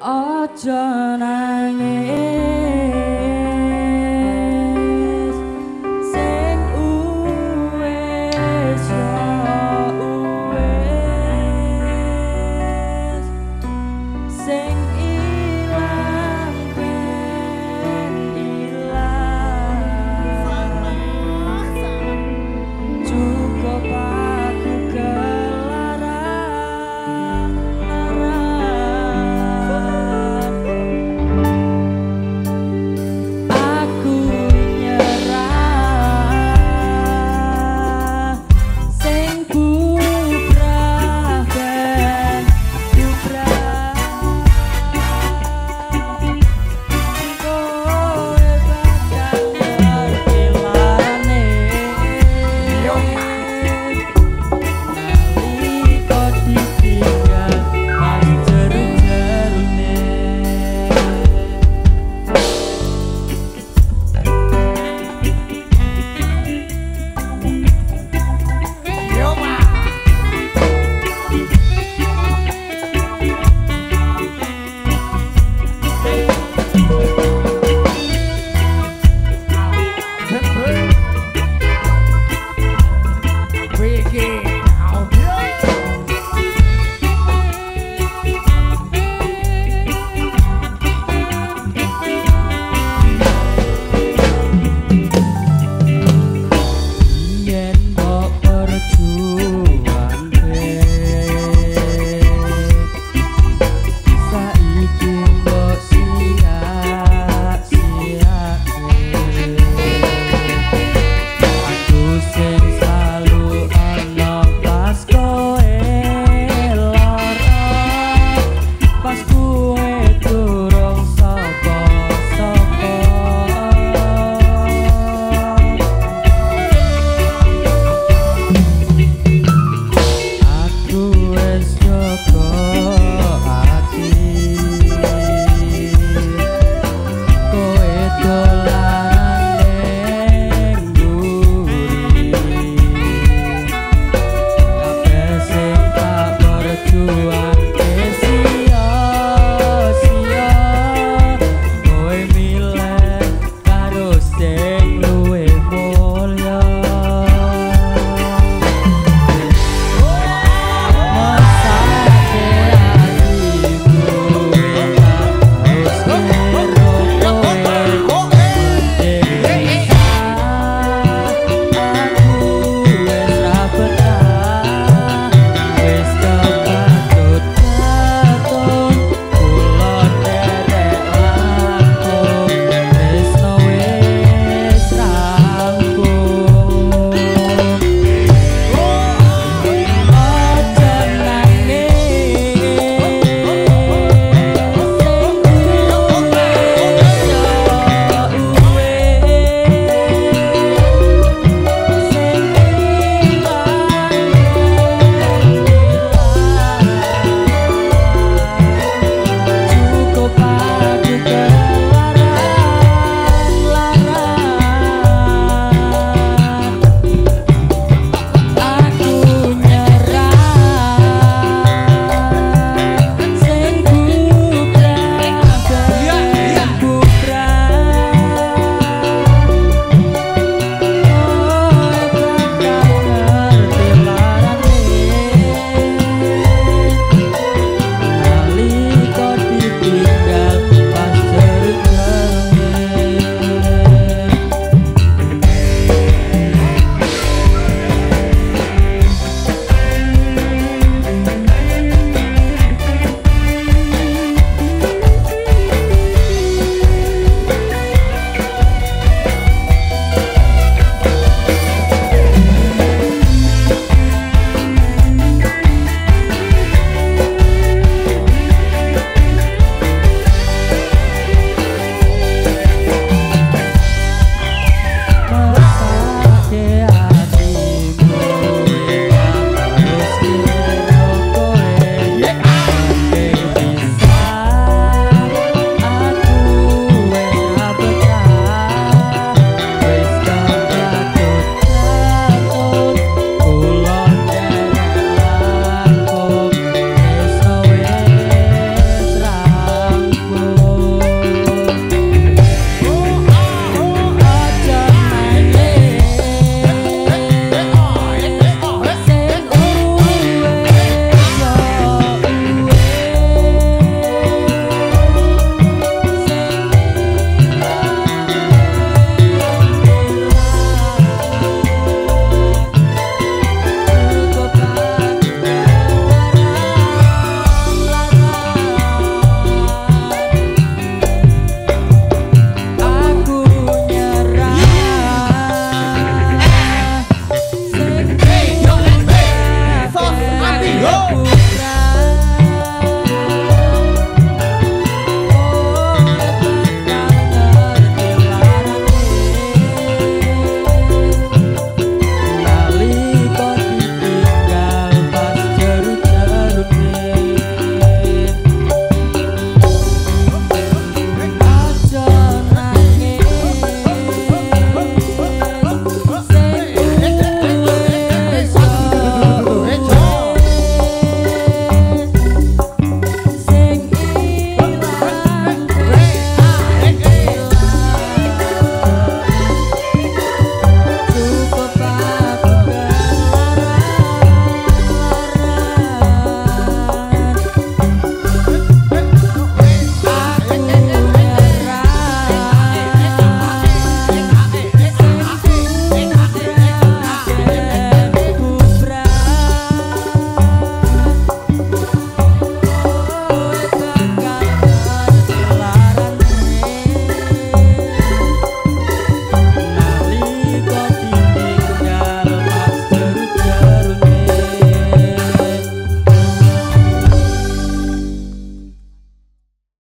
Ojo nangis